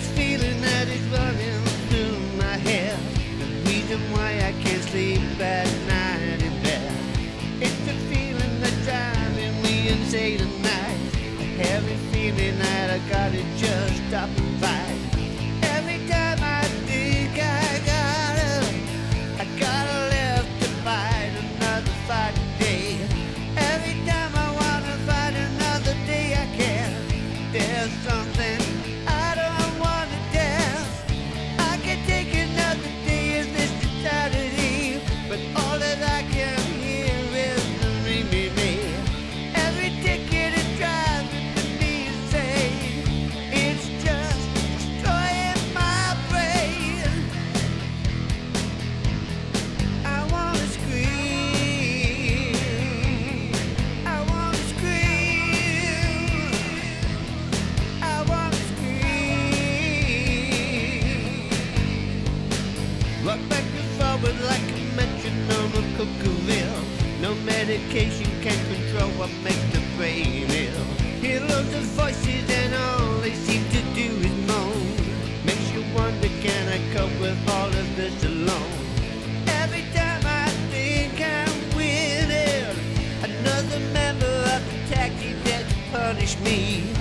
it's Rock back and forward like a metronome of Cookville. No medication can control what makes the brain ill. He loads of voices and all they seem to do is moan. Makes you wonder, can I cope with all of this alone? Every time I think I'm winning, another member of the taxi there to punish me.